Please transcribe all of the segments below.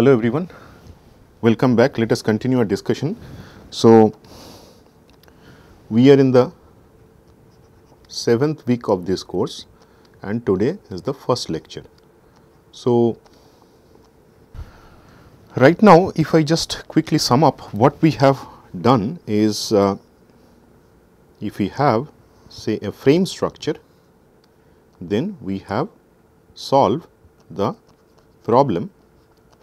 Hello everyone, welcome back. Let us continue our discussion. So, we are in the seventh week of this course and today is the first lecture. So, right now if I just quickly sum up what we have done is uh, if we have say a frame structure then we have solved the problem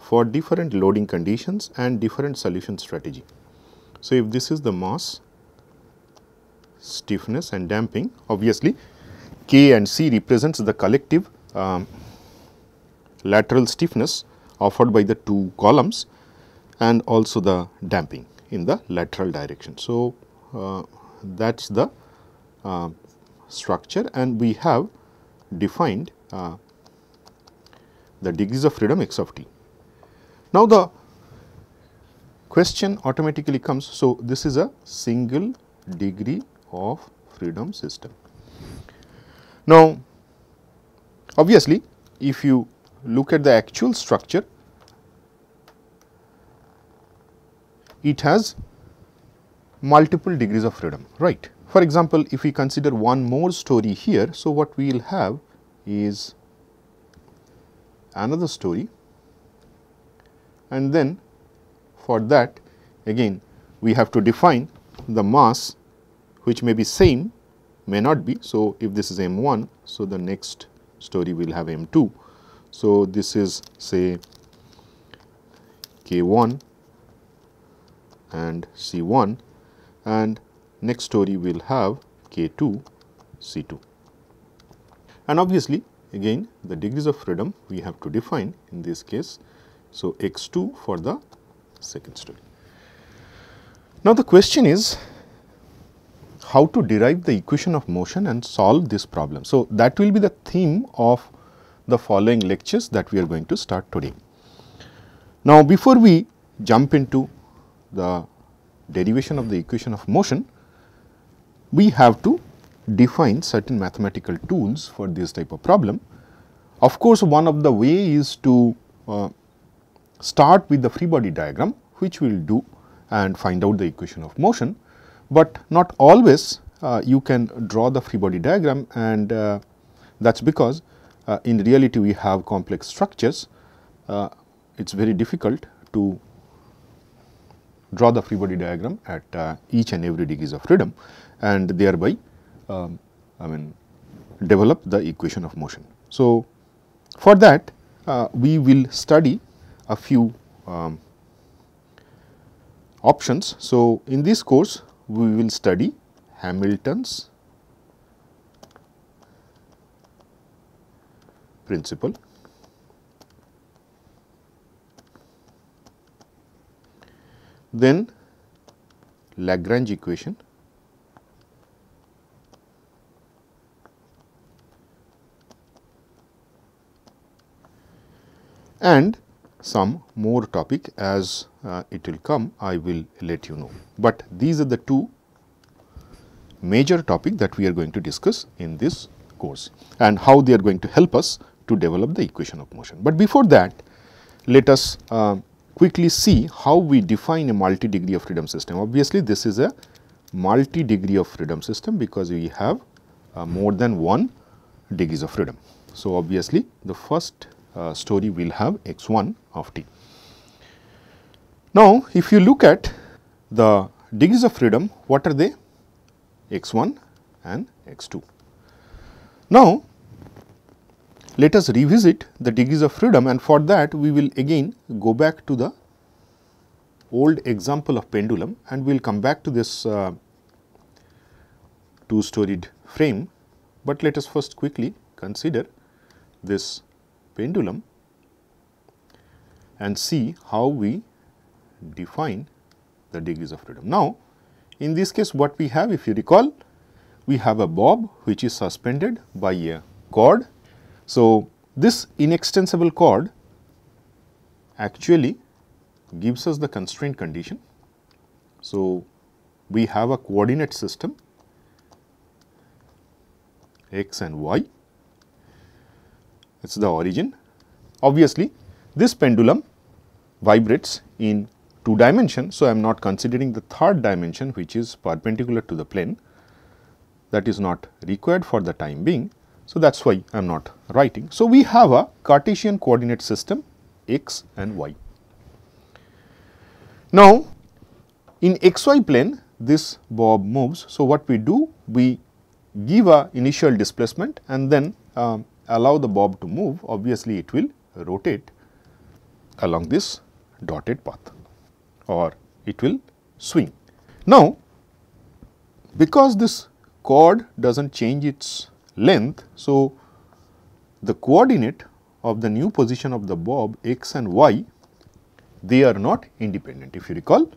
for different loading conditions and different solution strategy. So, if this is the mass, stiffness and damping obviously K and C represents the collective um, lateral stiffness offered by the two columns and also the damping in the lateral direction. So, uh, that is the uh, structure and we have defined uh, the degrees of freedom x of t. Now, the question automatically comes. So, this is a single degree of freedom system. Now, obviously, if you look at the actual structure, it has multiple degrees of freedom, right. For example, if we consider one more story here, so what we will have is another story and then for that again we have to define the mass which may be same may not be. So, if this is m 1, so the next story will have m 2. So, this is say k 1 and c 1 and next story will have k 2 c 2. And obviously, again the degrees of freedom we have to define in this case. So, x 2 for the second story. Now, the question is how to derive the equation of motion and solve this problem. So, that will be the theme of the following lectures that we are going to start today. Now, before we jump into the derivation of the equation of motion, we have to define certain mathematical tools for this type of problem. Of course, one of the way is to uh, start with the free body diagram which we will do and find out the equation of motion, but not always uh, you can draw the free body diagram and uh, that is because uh, in reality we have complex structures. Uh, it is very difficult to draw the free body diagram at uh, each and every degrees of freedom and thereby um, I mean develop the equation of motion. So, for that uh, we will study a few um, options. So, in this course we will study Hamilton's principle. Then Lagrange equation and some more topic as uh, it will come I will let you know. But these are the two major topic that we are going to discuss in this course and how they are going to help us to develop the equation of motion. But before that let us uh, quickly see how we define a multi degree of freedom system. Obviously, this is a multi degree of freedom system because we have uh, more than one degrees of freedom. So, obviously, the first uh, story will have x 1 of t. Now, if you look at the degrees of freedom, what are they? x 1 and x 2. Now, let us revisit the degrees of freedom and for that we will again go back to the old example of pendulum and we will come back to this uh, two storied frame, but let us first quickly consider this pendulum and see how we define the degrees of freedom. Now, in this case what we have if you recall we have a bob which is suspended by a cord. So, this inextensible cord actually gives us the constraint condition. So, we have a coordinate system x and y it is the origin. Obviously, this pendulum vibrates in two dimension. So, I am not considering the third dimension which is perpendicular to the plane that is not required for the time being. So, that is why I am not writing. So, we have a Cartesian coordinate system x and y. Now, in xy plane this bob moves. So, what we do? We give a initial displacement and then um, allow the bob to move obviously it will rotate along this dotted path or it will swing. Now, because this cord does not change its length. So, the coordinate of the new position of the bob x and y they are not independent if you recall.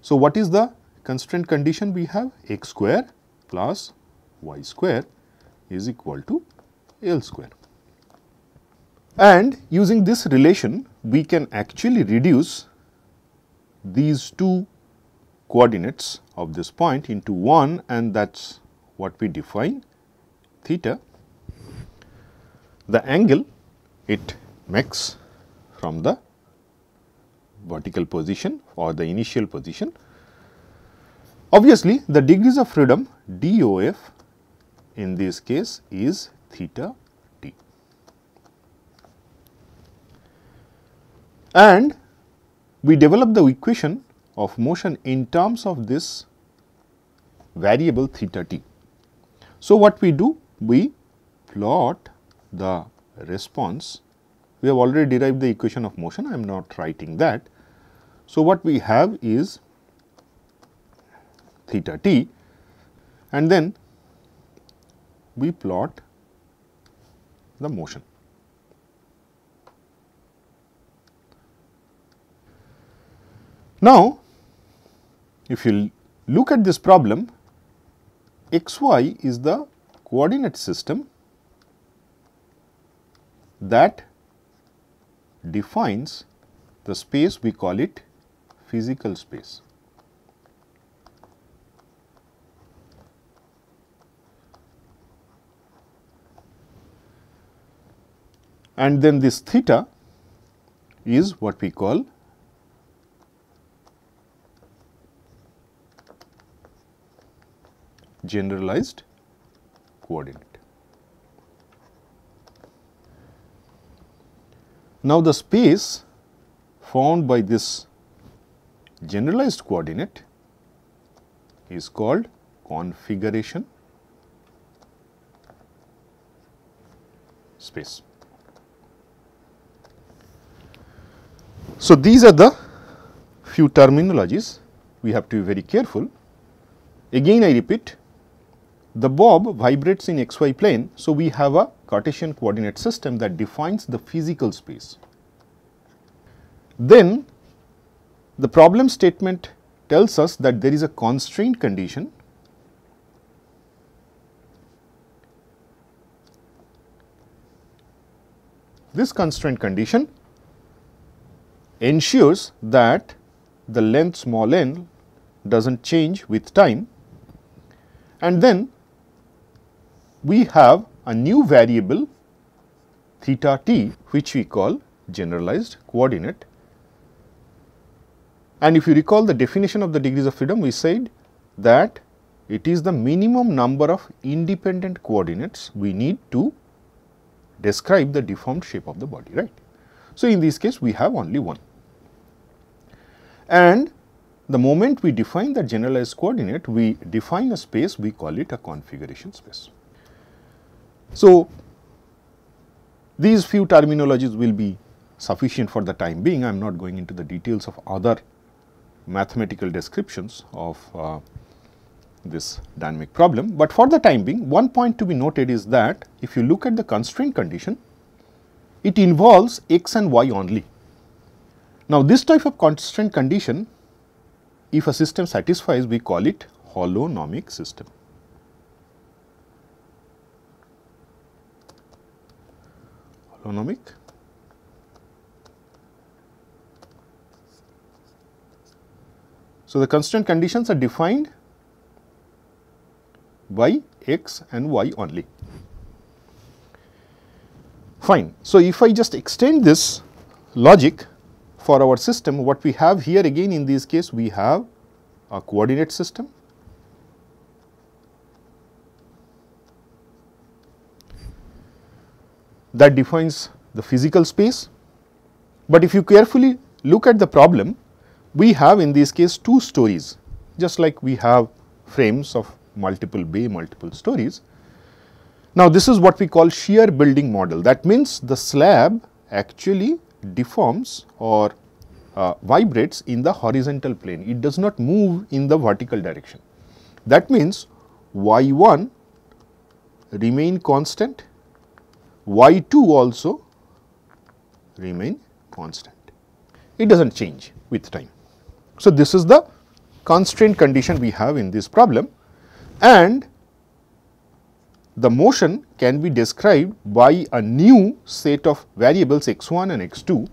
So, what is the constraint condition we have x square plus y square is equal to L square. And using this relation we can actually reduce these two coordinates of this point into one and that is what we define theta. The angle it makes from the vertical position or the initial position. Obviously, the degrees of freedom DOF in this case is theta t. And we develop the equation of motion in terms of this variable theta t. So, what we do? We plot the response. We have already derived the equation of motion, I am not writing that. So, what we have is theta t and then we plot the motion. Now, if you look at this problem, x y is the coordinate system that defines the space we call it physical space. And then this theta is what we call generalized coordinate. Now, the space found by this generalized coordinate is called configuration space. So, these are the few terminologies we have to be very careful. Again I repeat the bob vibrates in xy plane. So, we have a Cartesian coordinate system that defines the physical space. Then the problem statement tells us that there is a constraint condition This constraint condition ensures that the length small n does not change with time and then we have a new variable theta t which we call generalized coordinate. And if you recall the definition of the degrees of freedom, we said that it is the minimum number of independent coordinates we need to describe the deformed shape of the body, right. So, in this case we have only one. And the moment we define the generalized coordinate, we define a space, we call it a configuration space. So, these few terminologies will be sufficient for the time being. I am not going into the details of other mathematical descriptions of uh, this dynamic problem, but for the time being one point to be noted is that if you look at the constraint condition, it involves x and y only. Now, this type of constraint condition if a system satisfies we call it holonomic system. Holonomic So, the constraint conditions are defined by x and y only. Fine. So, if I just extend this logic for our system what we have here again in this case we have a coordinate system that defines the physical space. But if you carefully look at the problem, we have in this case two stories just like we have frames of multiple bay, multiple stories. Now, this is what we call shear building model that means the slab actually deforms or uh, vibrates in the horizontal plane, it does not move in the vertical direction. That means y 1 remain constant y2 also remain constant. It does not change with time. So, this is the constraint condition we have in this problem and the motion can be described by a new set of variables x1 and x2.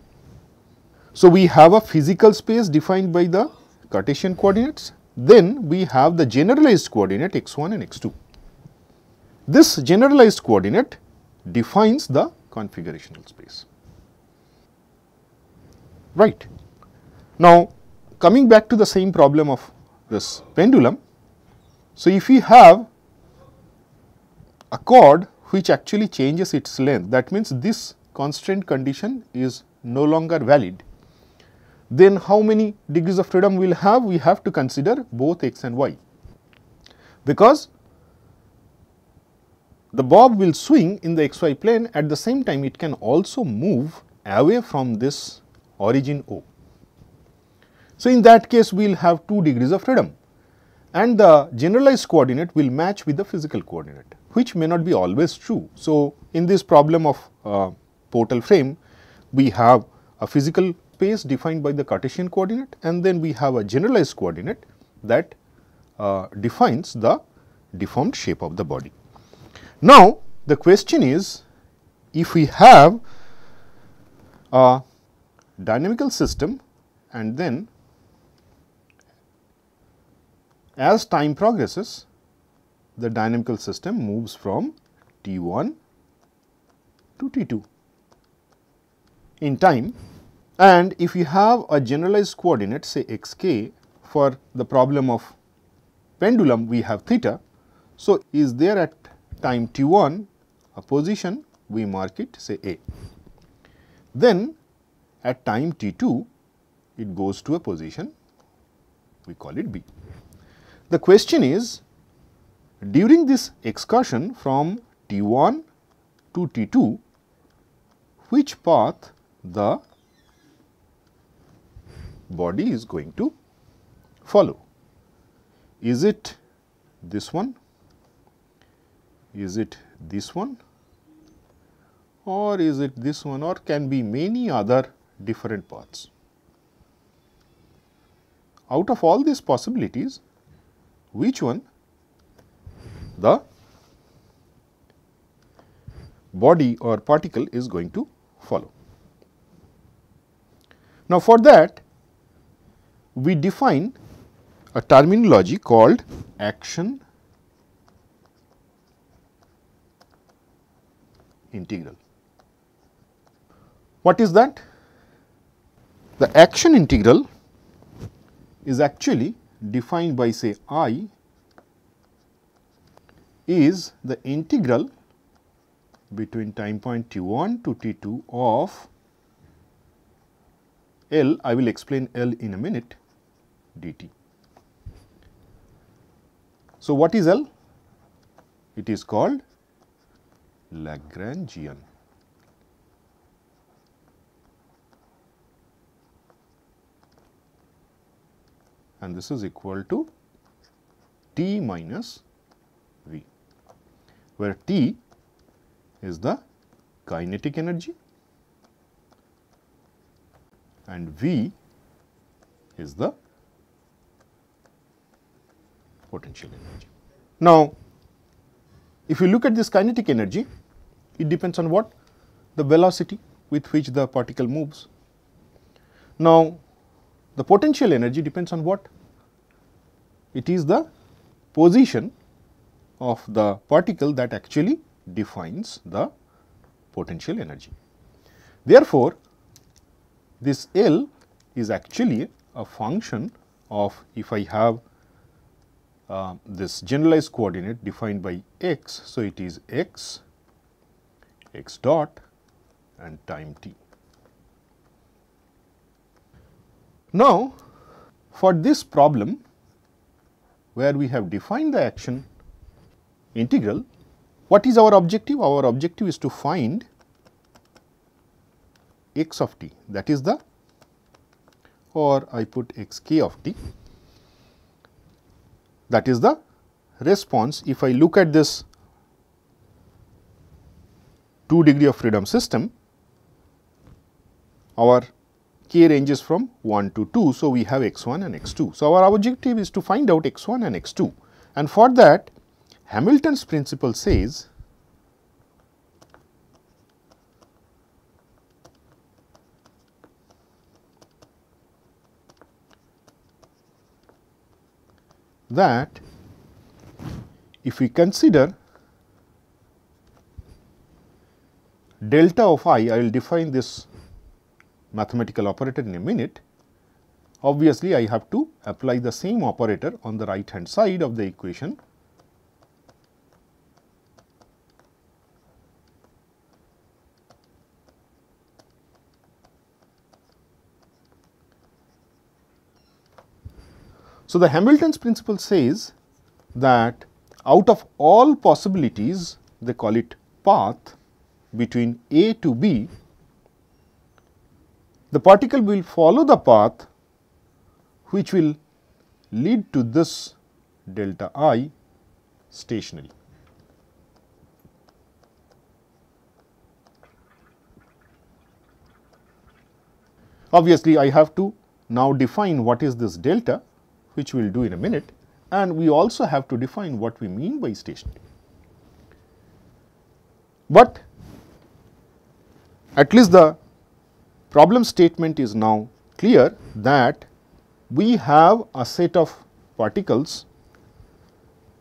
So, we have a physical space defined by the Cartesian coordinates, then we have the generalized coordinate x1 and x2. This generalized coordinate defines the configurational space. Right. Now, coming back to the same problem of this pendulum. So, if we have a cord which actually changes its length that means this constraint condition is no longer valid then how many degrees of freedom we will have we have to consider both x and y because the bob will swing in the xy plane at the same time it can also move away from this origin O. So, in that case we will have 2 degrees of freedom and the generalized coordinate will match with the physical coordinate which may not be always true. So, in this problem of uh, portal frame we have a physical space defined by the Cartesian coordinate and then we have a generalized coordinate that uh, defines the deformed shape of the body. Now, the question is if we have a dynamical system and then as time progresses the dynamical system moves from T 1 to T 2 in time and if you have a generalized coordinate say x k for the problem of pendulum we have theta. So, is there at time t 1 a position we mark it say A. Then at time t 2 it goes to a position we call it B. The question is during this excursion from t 1 to t 2 which path the body is going to follow. Is it this one is it this one or is it this one or can be many other different paths. Out of all these possibilities, which one the body or particle is going to follow. Now, for that we define a terminology called action integral. What is that? The action integral is actually defined by say I is the integral between time point t 1 to t 2 of L, I will explain L in a minute dt. So, what is L? It is called Lagrangian. And this is equal to T minus V, where T is the kinetic energy and V is the potential energy. Now, if you look at this kinetic energy, it depends on what? The velocity with which the particle moves. Now, the potential energy depends on what? It is the position of the particle that actually defines the potential energy. Therefore, this L is actually a function of if I have uh, this generalized coordinate defined by x. So, it is x, x dot and time t. Now, for this problem where we have defined the action integral, what is our objective? Our objective is to find x of t that is the or I put x k of t that is the response. If I look at this 2 degree of freedom system, our k ranges from 1 to 2. So, we have x 1 and x 2. So, our objective is to find out x 1 and x 2 and for that Hamilton's principle says that if we consider delta of i, I will define this mathematical operator in a minute. Obviously, I have to apply the same operator on the right hand side of the equation So, the Hamilton's principle says that out of all possibilities they call it path between A to B, the particle will follow the path which will lead to this delta i stationary. Obviously, I have to now define what is this delta which we will do in a minute and we also have to define what we mean by stationary. But at least the problem statement is now clear that we have a set of particles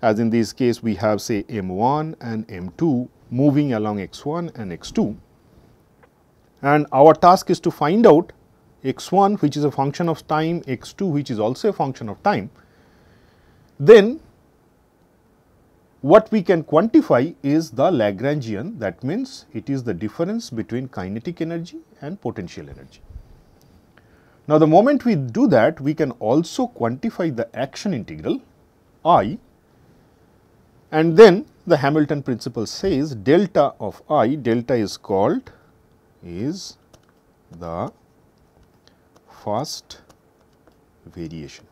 as in this case we have say m 1 and m 2 moving along x 1 and x 2 and our task is to find out x 1 which is a function of time, x 2 which is also a function of time, then what we can quantify is the Lagrangian that means it is the difference between kinetic energy and potential energy. Now, the moment we do that we can also quantify the action integral I and then the Hamilton principle says delta of I delta is called is the first variation.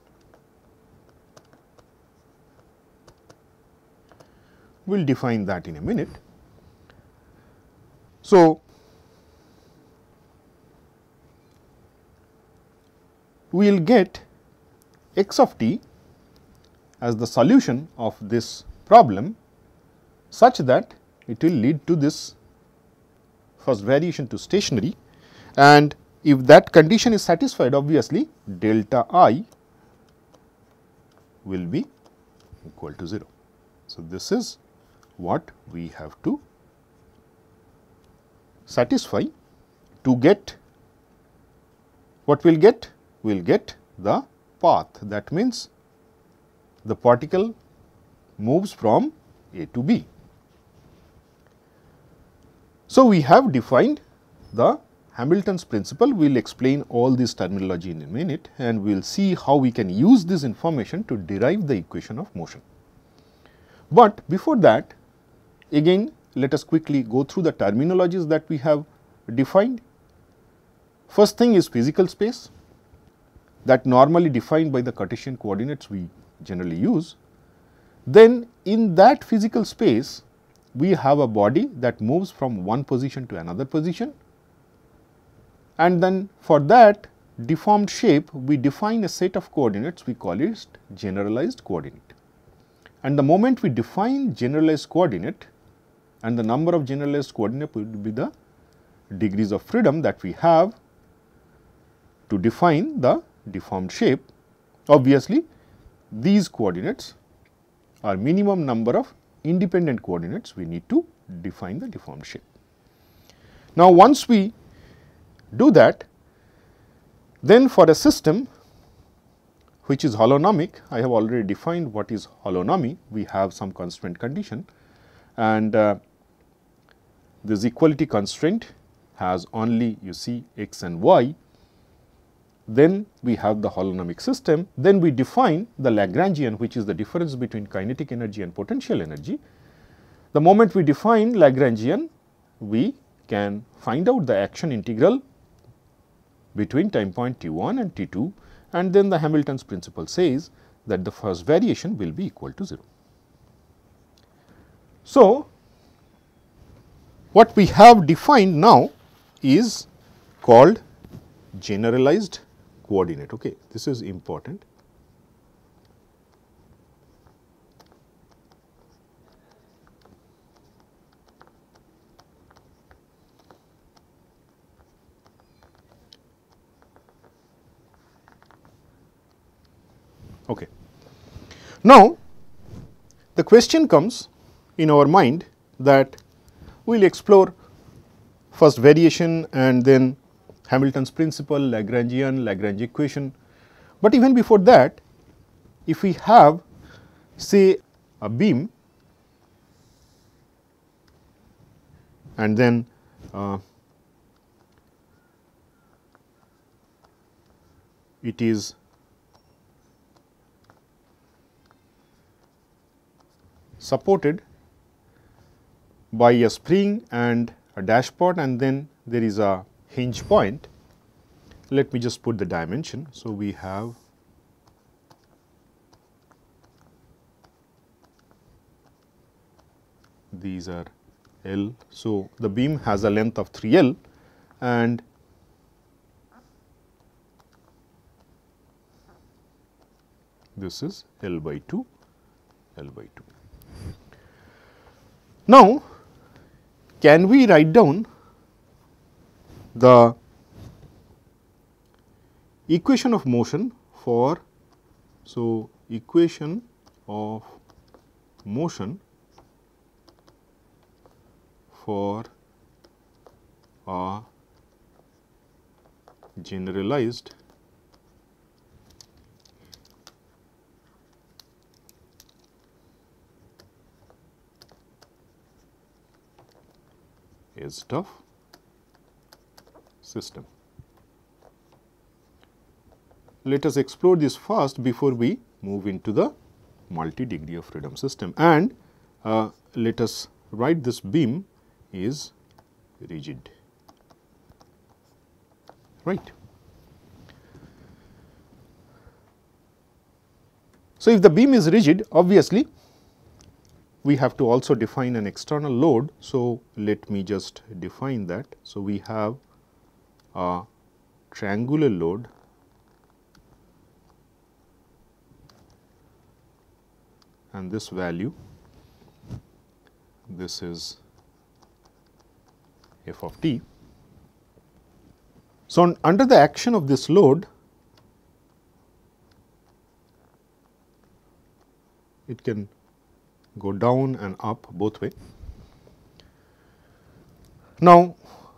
We will define that in a minute. So, we will get x of t as the solution of this problem such that it will lead to this first variation to stationary and if that condition is satisfied obviously delta i will be equal to 0. So, this is what we have to satisfy to get what we will get? We will get the path that means the particle moves from A to B. So, we have defined the Hamilton's principle, we will explain all this terminology in a minute and we will see how we can use this information to derive the equation of motion. But before that, again let us quickly go through the terminologies that we have defined. First thing is physical space that normally defined by the Cartesian coordinates we generally use. Then in that physical space, we have a body that moves from one position to another position and then for that deformed shape we define a set of coordinates we call it generalized coordinate. And the moment we define generalized coordinate and the number of generalized coordinate would be the degrees of freedom that we have to define the deformed shape. Obviously, these coordinates are minimum number of independent coordinates we need to define the deformed shape. Now, once we do that, Then for a system which is holonomic, I have already defined what is holonomy. We have some constraint condition and uh, this equality constraint has only you see x and y. Then we have the holonomic system. Then we define the Lagrangian which is the difference between kinetic energy and potential energy. The moment we define Lagrangian, we can find out the action integral between time point t 1 and t 2 and then the Hamilton's principle says that the first variation will be equal to 0. So, what we have defined now is called generalized coordinate. Okay. This is important. Okay. Now, the question comes in our mind that we will explore first variation and then Hamilton's principle, Lagrangian, Lagrange equation. But even before that, if we have say a beam and then uh, it is supported by a spring and a dashpot and then there is a hinge point. Let me just put the dimension. So, we have these are L. So, the beam has a length of 3 L and this is L by 2, L by 2. Now, can we write down the equation of motion for so equation of motion for a generalized SDOF system. Let us explore this first before we move into the multi degree of freedom system and uh, let us write this beam is rigid right. So, if the beam is rigid obviously we have to also define an external load. So, let me just define that. So, we have a triangular load and this value this is f of t. So, under the action of this load it can go down and up both way. Now,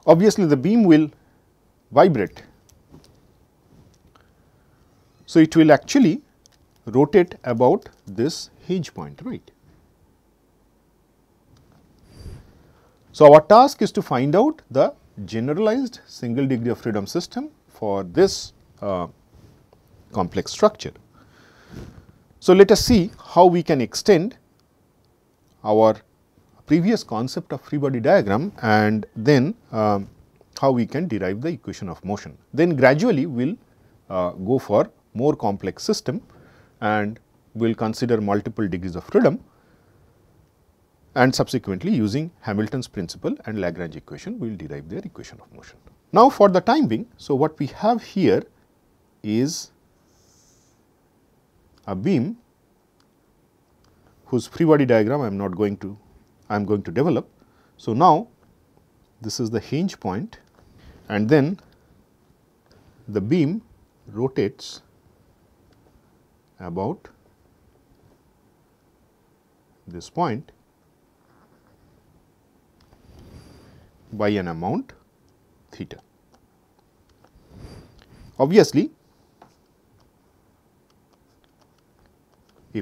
obviously, the beam will vibrate. So, it will actually rotate about this hinge point right. So, our task is to find out the generalized single degree of freedom system for this uh, complex structure. So, let us see how we can extend our previous concept of free body diagram and then um, how we can derive the equation of motion. Then gradually we will uh, go for more complex system and we will consider multiple degrees of freedom and subsequently using Hamilton's principle and Lagrange equation we will derive their equation of motion. Now, for the time being, so what we have here is a beam whose free body diagram I am not going to I am going to develop. So, now this is the hinge point and then the beam rotates about this point by an amount theta. obviously,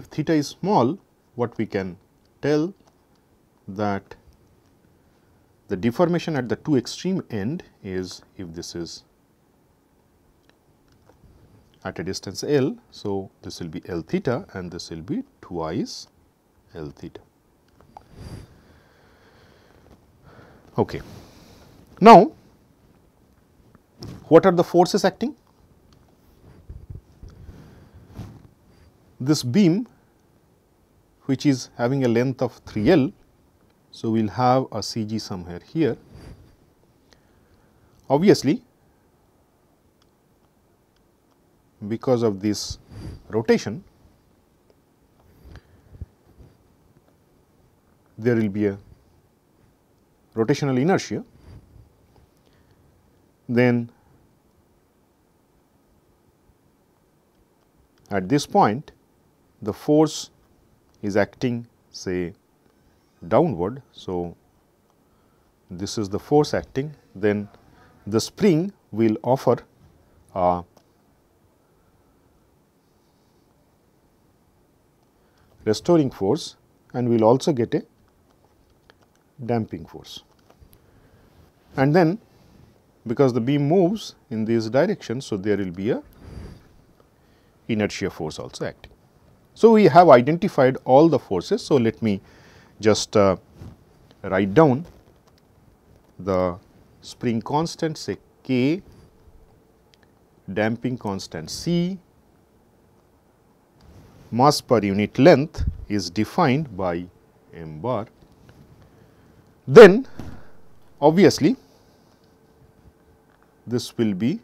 if theta is small what we can tell that the deformation at the two extreme end is if this is at a distance L. So, this will be L theta and this will be twice L theta. Okay. Now, what are the forces acting? This beam which is having a length of 3 L. So, we will have a CG somewhere here. Obviously, because of this rotation, there will be a rotational inertia, then at this point the force is acting say downward. So, this is the force acting then the spring will offer a restoring force and we will also get a damping force. And then because the beam moves in this direction, so there will be a inertia force also acting. So, we have identified all the forces. So, let me just uh, write down the spring constant say k, damping constant c, mass per unit length is defined by m bar. Then obviously, this will be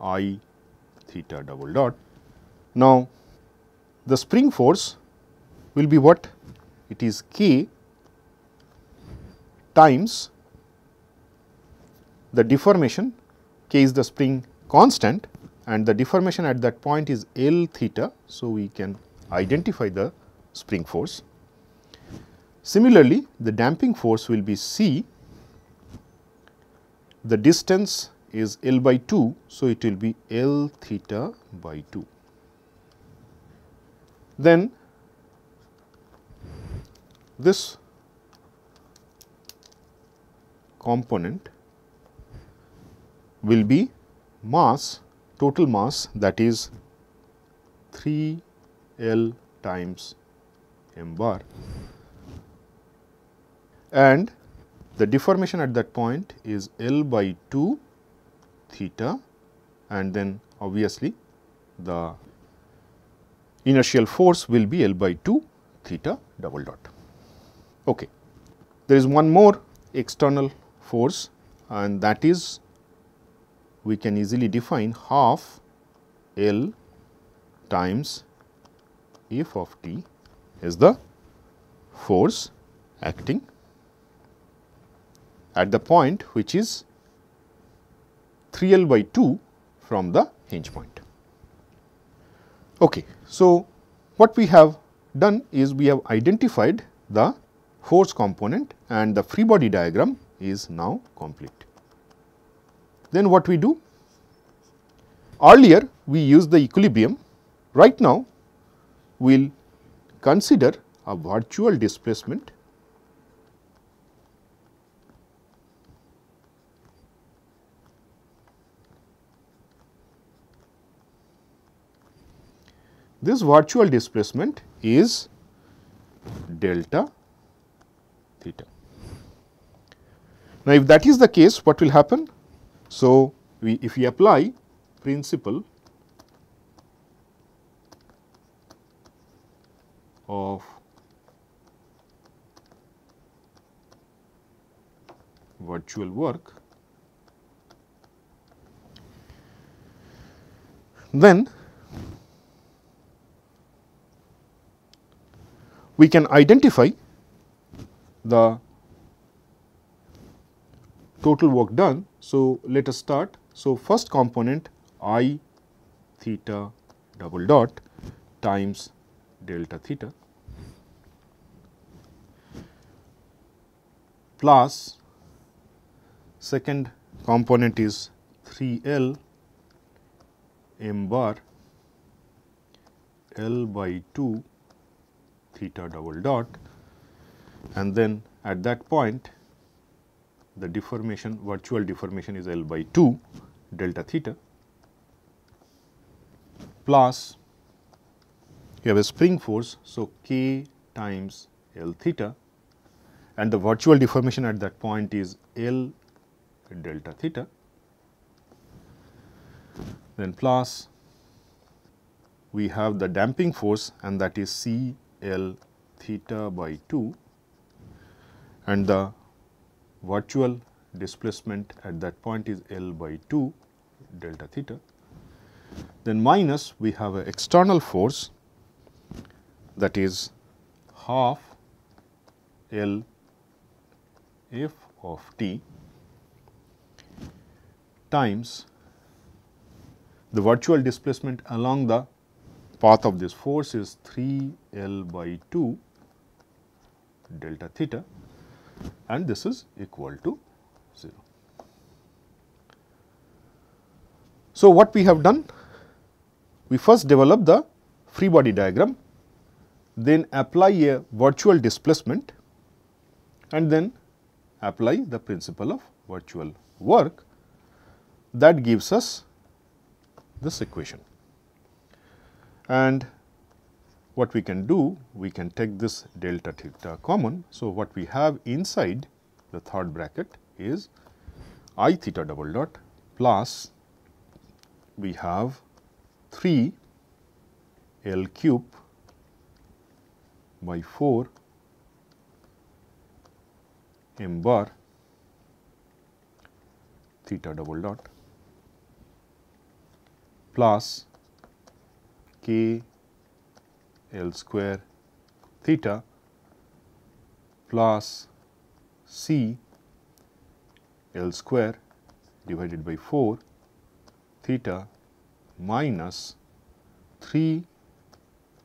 i theta double dot. Now, the spring force will be what? It is k times the deformation, k is the spring constant and the deformation at that point is L theta. So, we can identify the spring force. Similarly, the damping force will be C, the distance is L by 2. So, it will be L theta by 2. Then this component will be mass total mass that is 3 L times m bar and the deformation at that point is L by 2 theta and then obviously the inertial force will be L by 2 theta double dot. Okay. There is one more external force and that is we can easily define half L times f of t is the force acting at the point which is 3 L by 2 from the hinge point. Okay. So, what we have done is we have identified the force component and the free body diagram is now complete. Then what we do? Earlier we used the equilibrium, right now we will consider a virtual displacement This virtual displacement is delta theta. Now, if that is the case what will happen? So, we if we apply principle of virtual work, then we can identify the total work done. So, let us start. So, first component i theta double dot times delta theta. plus second component is 3 L m bar L by 2 theta double dot and then at that point the deformation virtual deformation is L by 2 delta theta plus you have a spring force. So, k times L theta and the virtual deformation at that point is L delta theta then plus we have the damping force and that is C L theta by 2 and the virtual displacement at that point is L by 2 delta theta. Then minus we have an external force that is half L f of t times the virtual displacement along the path of this force is 3 L by 2 delta theta and this is equal to 0. So, what we have done? We first develop the free body diagram, then apply a virtual displacement and then apply the principle of virtual work that gives us this equation. And what we can do, we can take this delta theta common. So, what we have inside the third bracket is i theta double dot plus we have 3 L cube by 4 m bar theta double dot plus k L square theta plus C L square divided by 4 theta minus 3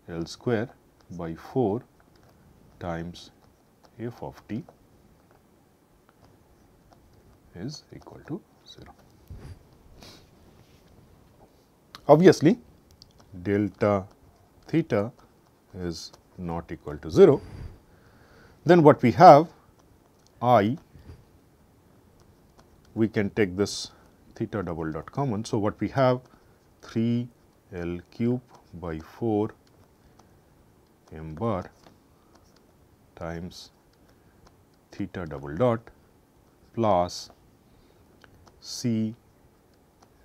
L square by 4 times f of t is equal to 0. Obviously, delta theta is not equal to 0. Then what we have i, we can take this theta double dot common. So, what we have 3 L cube by 4 m bar times theta double dot plus c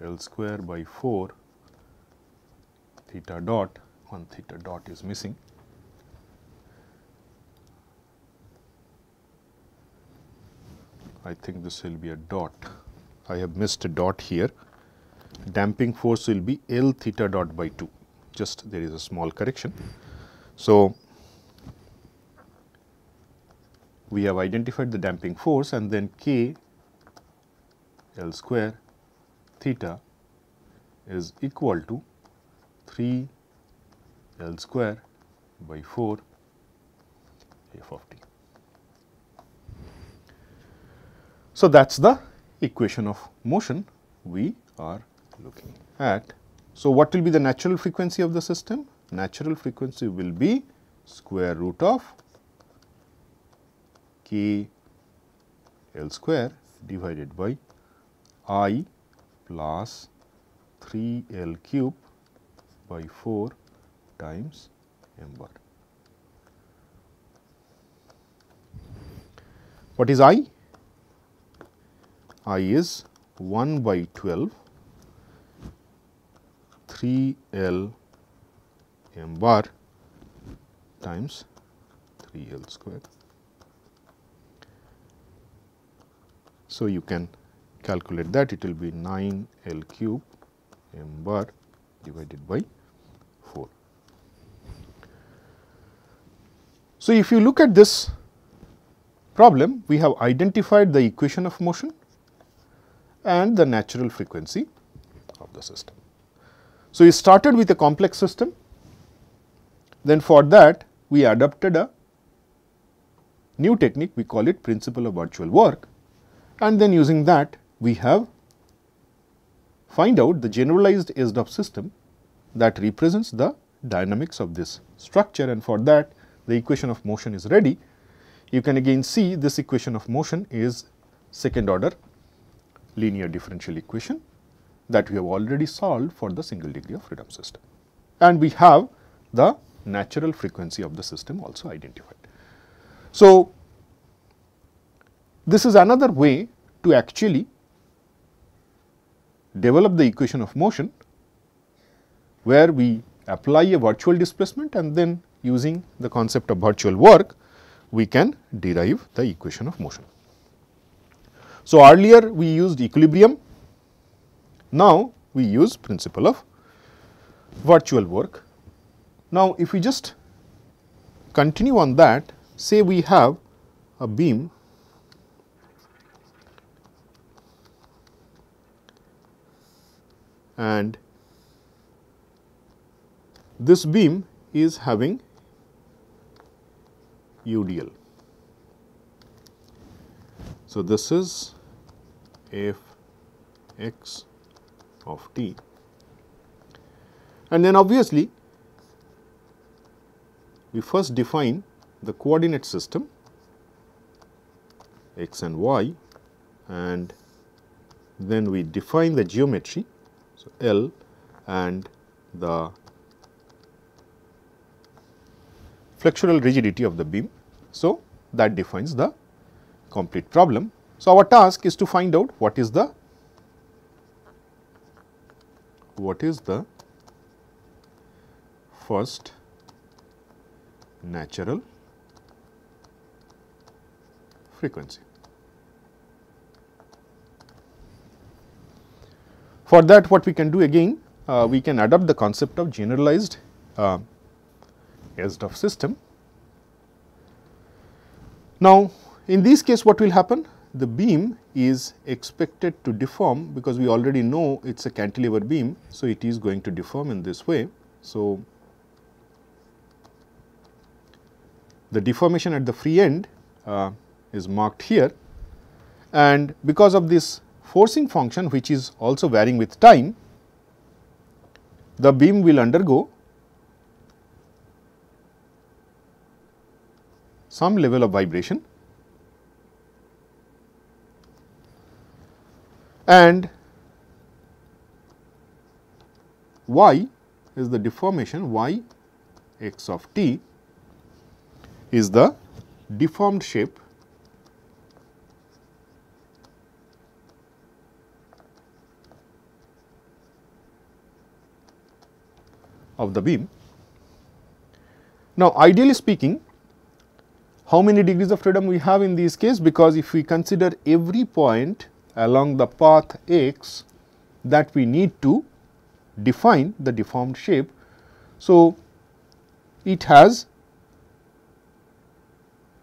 L square by 4 theta dot, one theta dot is missing. I think this will be a dot. I have missed a dot here. Damping force will be L theta dot by 2, just there is a small correction. So, we have identified the damping force and then K L square theta is equal to 3 L square by 4 f of t. So, that is the equation of motion we are looking at. So, what will be the natural frequency of the system? Natural frequency will be square root of k L square divided by i plus 3 L cube by 4 times m bar. What is I? I is 1 by 12 3 L m bar times 3 L square. So, you can calculate that it will be 9 L cube m bar divided by 4. So, if you look at this problem, we have identified the equation of motion and the natural frequency of the system. So, we started with a complex system, then for that we adopted a new technique. We call it principle of virtual work. And then using that we have find out the generalized SDOF system that represents the dynamics of this structure. And for that the equation of motion is ready. You can again see this equation of motion is second order linear differential equation that we have already solved for the single degree of freedom system. And we have the natural frequency of the system also identified. So, this is another way to actually develop the equation of motion where we apply a virtual displacement and then using the concept of virtual work we can derive the equation of motion. So, earlier we used equilibrium, now we use principle of virtual work. Now, if we just continue on that say we have a beam and this beam is having UDL. So, this is f x of t and then obviously we first define the coordinate system x and y and then we define the geometry. So, L and the flexural rigidity of the beam. So, that defines the complete problem. So, our task is to find out what is the what is the first natural frequency. For that what we can do again, uh, we can adopt the concept of generalized uh, SDOF system. Now, in this case what will happen? The beam is expected to deform because we already know it is a cantilever beam. So, it is going to deform in this way. So, the deformation at the free end uh, is marked here and because of this forcing function which is also varying with time, the beam will undergo some level of vibration and y is the deformation y x of t is the deformed shape of the beam. Now, ideally speaking, how many degrees of freedom we have in this case? Because if we consider every point along the path x that we need to define the deformed shape. So, it has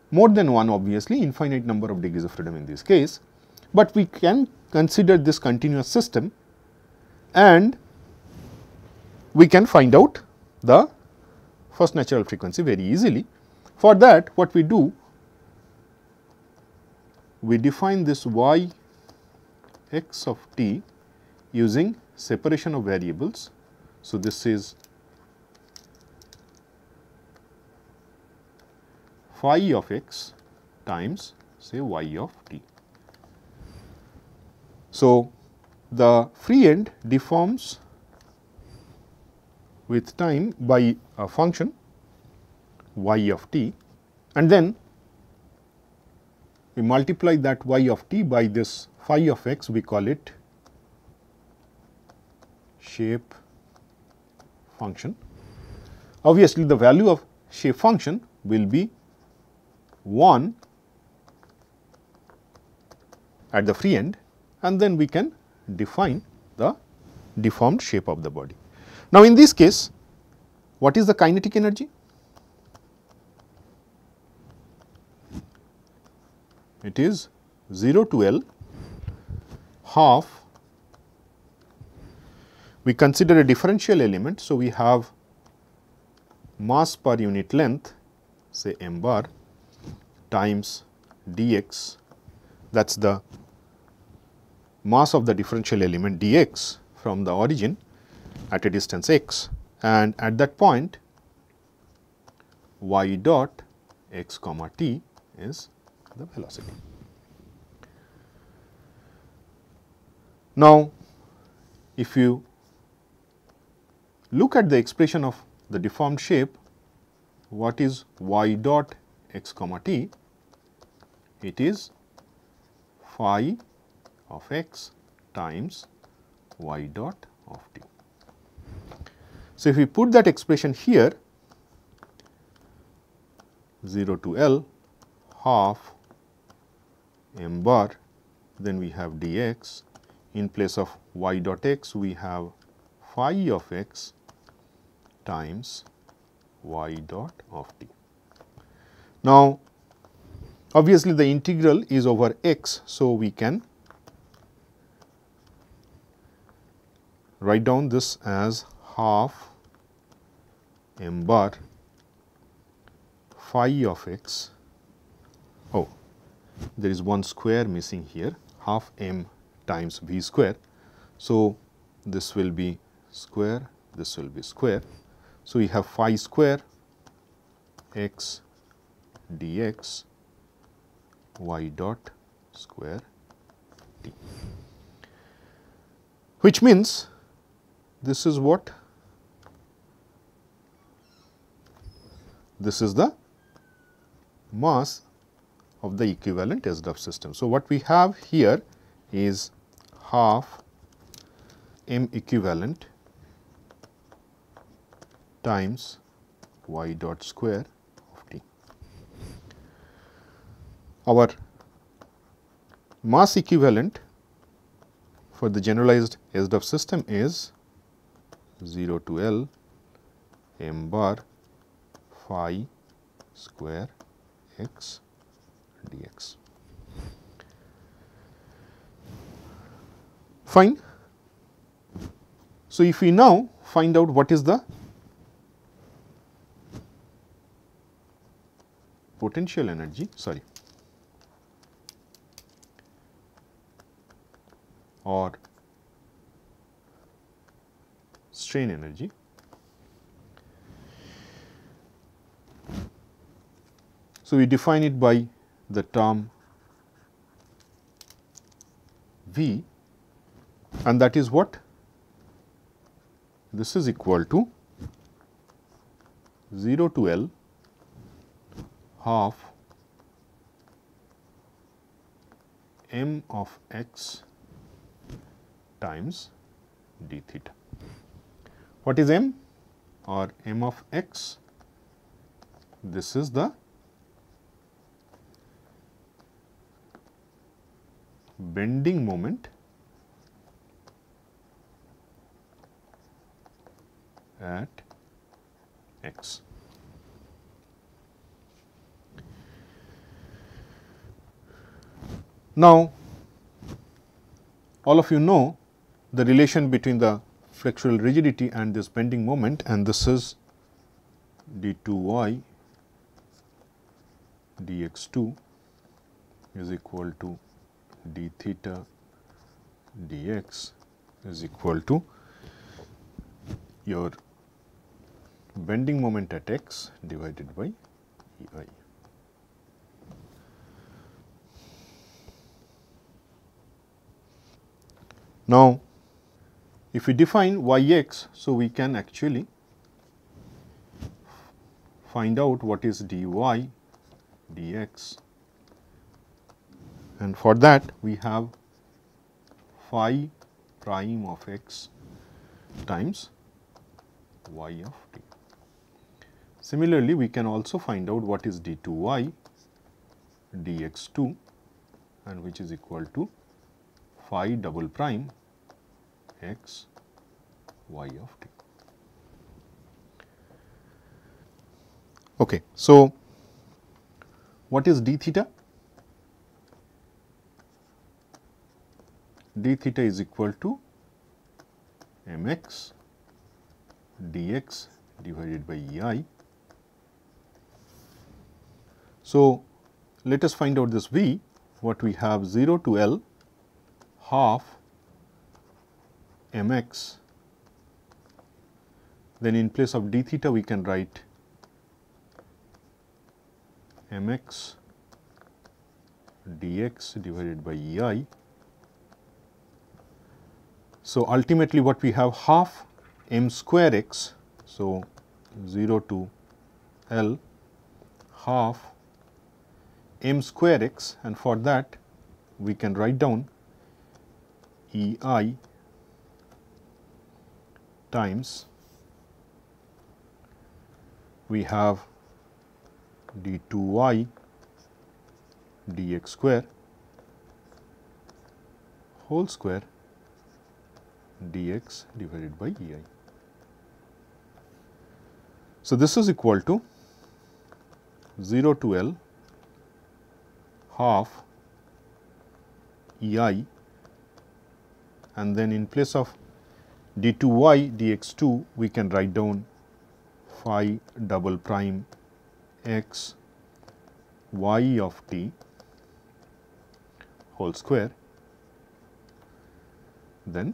more than one obviously infinite number of degrees of freedom in this case, but we can consider this continuous system and we can find out the first natural frequency very easily. For that what we do, we define this y x of t using separation of variables. So, this is phi of x times say y of t. So, the free end deforms with time by a function y of t and then we multiply that y of t by this phi of x we call it shape function. Obviously, the value of shape function will be 1 at the free end and then we can define the deformed shape of the body. Now, in this case what is the kinetic energy? It is 0 to L half we consider a differential element. So, we have mass per unit length say m bar times dx that is the mass of the differential element dx from the origin at a distance x and at that point y dot x comma t is the velocity. Now, if you look at the expression of the deformed shape, what is y dot x comma t? It is phi of x times y dot of t. So, if we put that expression here 0 to L half m bar then we have dx in place of y dot x we have phi of x times y dot of t. Now, obviously the integral is over x. So, we can write down this as half m bar phi of x. Oh, there is one square missing here half m times v square. So, this will be square, this will be square. So, we have phi square x dx y dot square t, which means this is what? This is the mass of the equivalent SDOF system. So, what we have here is half m equivalent times y dot square of t. Our mass equivalent for the generalized SDOF system is 0 to L m bar phi square x dx. Fine. So, if we now find out what is the potential energy, sorry, or strain energy. So, we define it by the term V and that is what? This is equal to 0 to L half m of x times d theta. What is m or m of x? This is the bending moment at x. Now, all of you know the relation between the flexural rigidity and this bending moment and this is d 2 y dx 2 is equal to d theta dx is equal to your bending moment at x divided by E i. Now, if we define y x, so we can actually find out what is dy dx and for that we have phi prime of x times y of t. Similarly, we can also find out what is d 2 y dx 2 and which is equal to phi double prime x y of t. Okay. So, what is d theta? D theta is equal to m x dx divided by E i. So, let us find out this V, what we have 0 to L half m x, then in place of d theta we can write m x dx divided by E i. So, ultimately what we have half m square x. So, 0 to L half m square x and for that we can write down E i times we have d 2 y dx square whole square dx divided by E i. So, this is equal to 0 to L half E i and then in place of d 2 y dx 2 we can write down phi double prime x y of t whole square then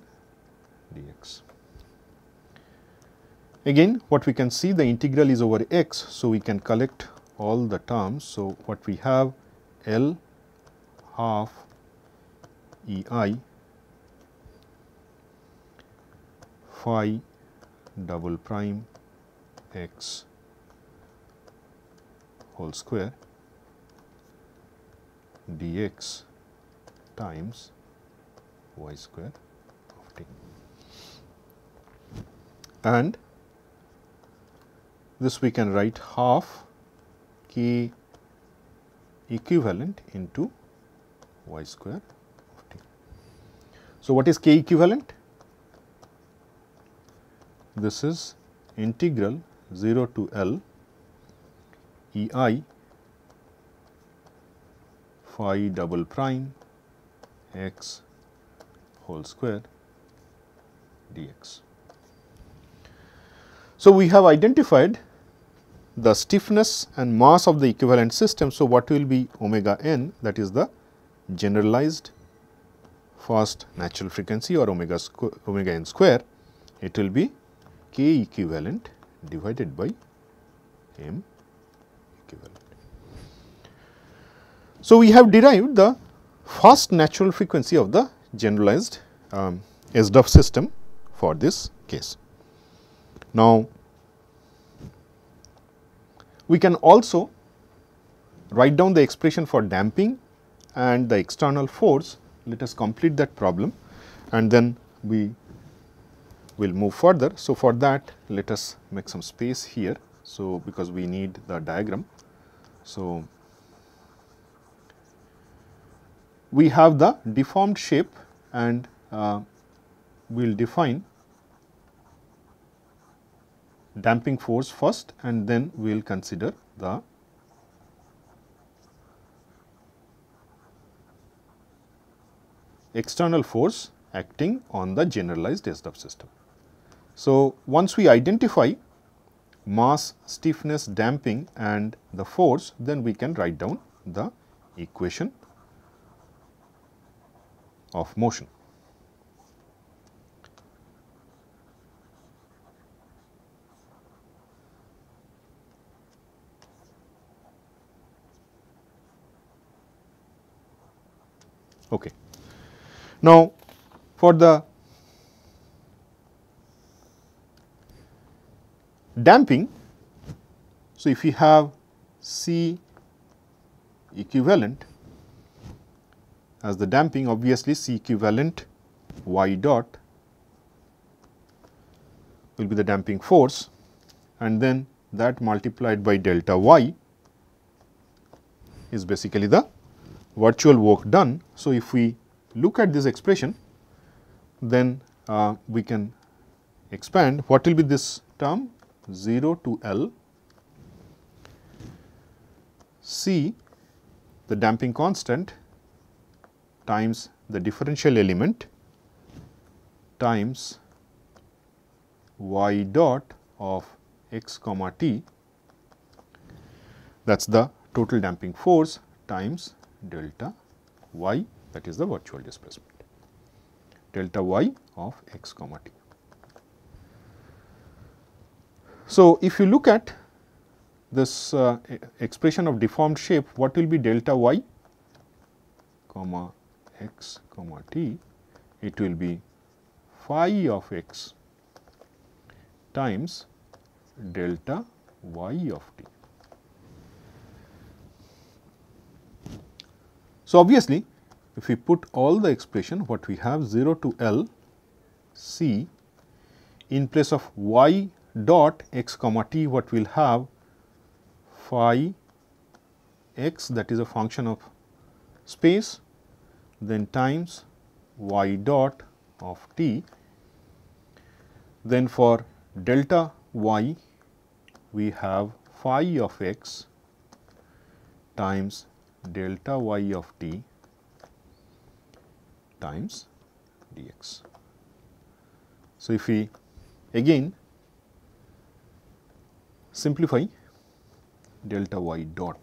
dx. Again what we can see the integral is over x. So, we can collect all the terms. So, what we have L half E i phi double prime x whole square dx times y square of t. And this we can write half k equivalent into y square of t. So, what is k equivalent? This is integral 0 to L E i phi double prime x whole square dx. So, we have identified the stiffness and mass of the equivalent system. So, what will be omega n that is the generalized fast natural frequency or omega, omega n square, it will be k equivalent divided by m equivalent. So, we have derived the fast natural frequency of the generalized um, SDOF system for this case. Now, we can also write down the expression for damping and the external force. Let us complete that problem and then we will move further. So, for that let us make some space here. So, because we need the diagram. So, we have the deformed shape and uh, we will define damping force first and then we will consider the external force acting on the generalized SDOF system. So, once we identify mass, stiffness, damping and the force, then we can write down the equation of motion. Okay. Now, for the damping, so if you have C equivalent as the damping obviously C equivalent y dot will be the damping force and then that multiplied by delta y is basically the virtual work done. So, if we look at this expression then uh, we can expand what will be this term? 0 to L. C the damping constant times the differential element times y dot of x comma t. That is the total damping force times delta y that is the virtual displacement delta y of x comma t. So, if you look at this uh, expression of deformed shape what will be delta y comma x comma t it will be phi of x times delta y of t. So, obviously, if we put all the expression what we have 0 to L C in place of y dot x comma t what we will have phi x that is a function of space then times y dot of t then for delta y we have phi of x times delta y of t times dx. So, if we again simplify delta y dot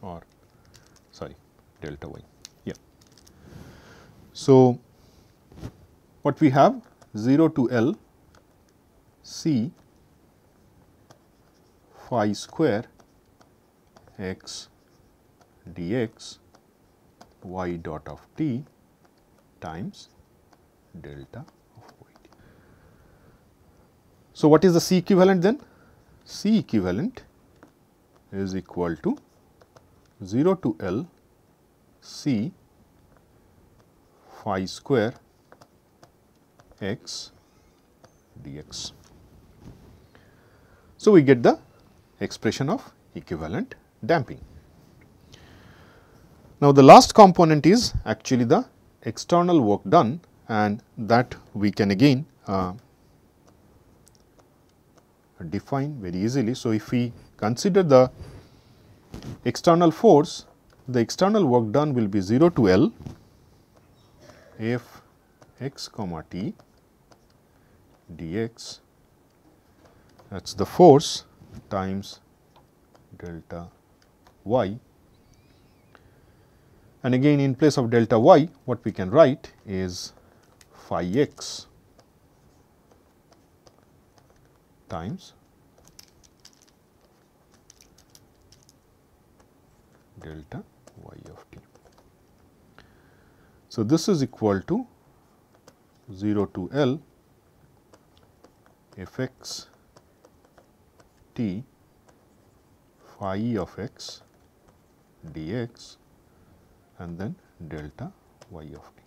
or sorry delta y yeah. So, what we have 0 to L C phi square x dx y dot of t times delta of y t. So, what is the C equivalent then? C equivalent is equal to 0 to L C phi square x dx. So, we get the expression of equivalent damping. Now, the last component is actually the external work done and that we can again uh, define very easily. So, if we consider the external force, the external work done will be 0 to L f x comma t dx that is the force times delta y and again in place of delta y what we can write is phi x times delta y of t. So, this is equal to 0 to L f x t phi of x dx and then delta y of t.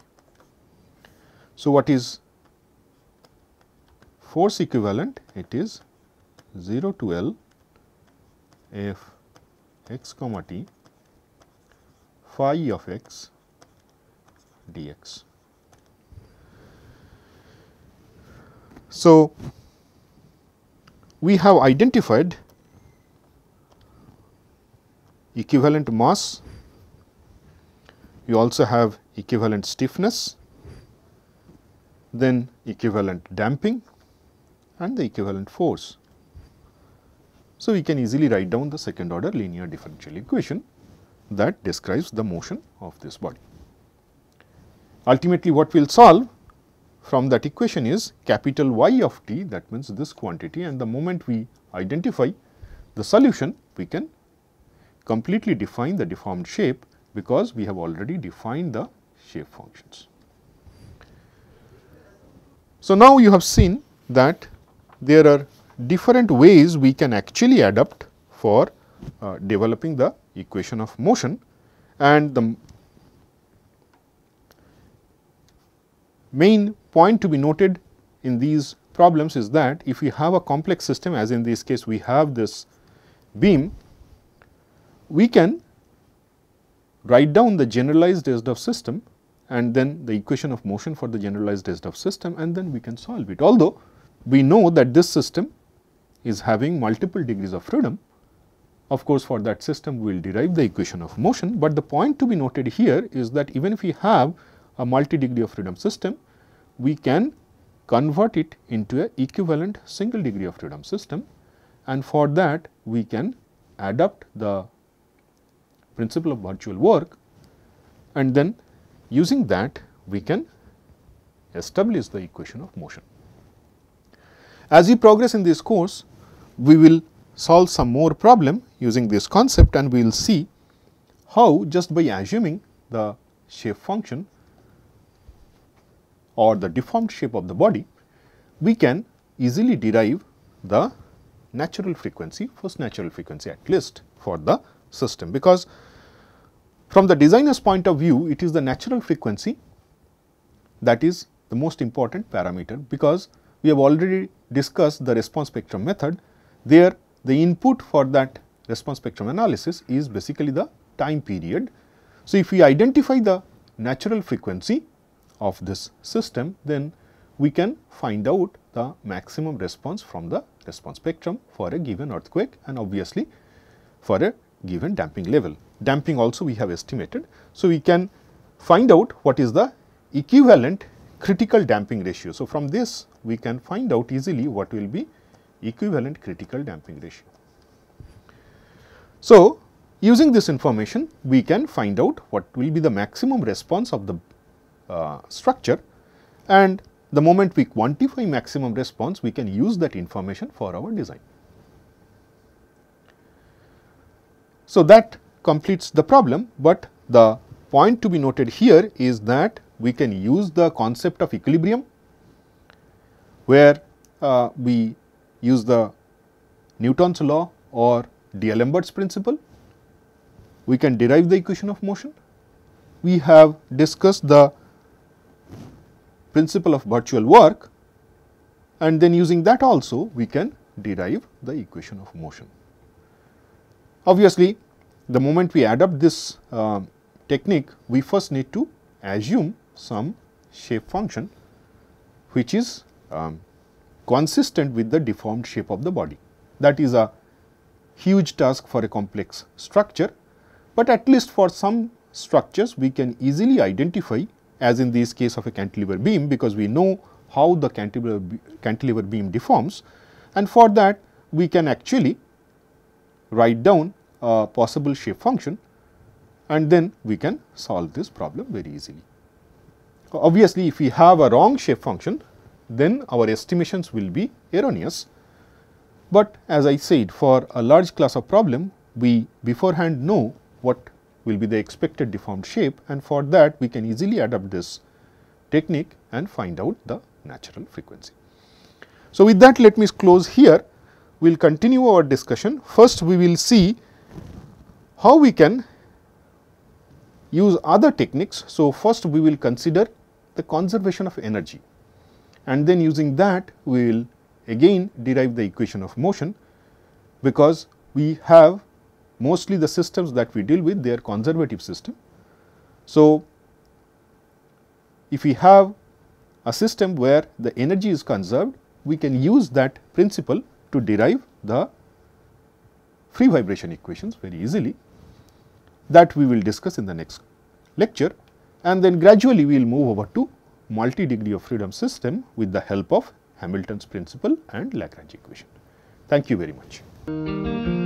So, what is force equivalent? It is 0 to L f x comma t phi of x dx. So, we have identified equivalent mass, you also have equivalent stiffness, then equivalent damping and the equivalent force. So, we can easily write down the second order linear differential equation that describes the motion of this body. Ultimately, what we will solve from that equation is capital Y of t that means this quantity and the moment we identify the solution we can completely define the deformed shape because we have already defined the shape functions. So, now you have seen that there are different ways we can actually adapt for uh, developing the equation of motion and the main point to be noted in these problems is that if we have a complex system as in this case we have this beam, we can write down the generalized SDOF system and then the equation of motion for the generalized SDOF system and then we can solve it. Although, we know that this system is having multiple degrees of freedom. Of course, for that system we will derive the equation of motion, but the point to be noted here is that even if we have a multi degree of freedom system, we can convert it into a equivalent single degree of freedom system and for that we can adopt the principle of virtual work and then using that we can establish the equation of motion. As we progress in this course, we will solve some more problem using this concept and we will see how just by assuming the shape function or the deformed shape of the body, we can easily derive the natural frequency, first natural frequency at least for the system. Because from the designer's point of view, it is the natural frequency that is the most important parameter, because we have already discussed the response spectrum method. There the input for that response spectrum analysis is basically the time period. So, if we identify the natural frequency of this system, then we can find out the maximum response from the response spectrum for a given earthquake and obviously for a given damping level. Damping also we have estimated. So, we can find out what is the equivalent critical damping ratio. So, from this we can find out easily what will be equivalent critical damping ratio. So, using this information we can find out what will be the maximum response of the structure and the moment we quantify maximum response we can use that information for our design. So, that completes the problem, but the point to be noted here is that we can use the concept of equilibrium where uh, we use the Newton's law or D'Alembert's principle. We can derive the equation of motion. We have discussed the principle of virtual work and then using that also we can derive the equation of motion. Obviously, the moment we adopt this uh, technique, we first need to assume some shape function which is um, consistent with the deformed shape of the body. That is a huge task for a complex structure, but at least for some structures we can easily identify as in this case of a cantilever beam because we know how the cantilever, cantilever beam deforms and for that we can actually write down a possible shape function and then we can solve this problem very easily. Obviously, if we have a wrong shape function, then our estimations will be erroneous. But as I said for a large class of problem, we beforehand know what will be the expected deformed shape and for that we can easily adapt this technique and find out the natural frequency. So, with that let me close here, we will continue our discussion. First we will see how we can use other techniques. So, first we will consider the conservation of energy and then using that we will again derive the equation of motion because we have mostly the systems that we deal with they are conservative system. So, if we have a system where the energy is conserved we can use that principle to derive the free vibration equations very easily that we will discuss in the next lecture and then gradually we will move over to multi degree of freedom system with the help of Hamilton's principle and Lagrange equation. Thank you very much.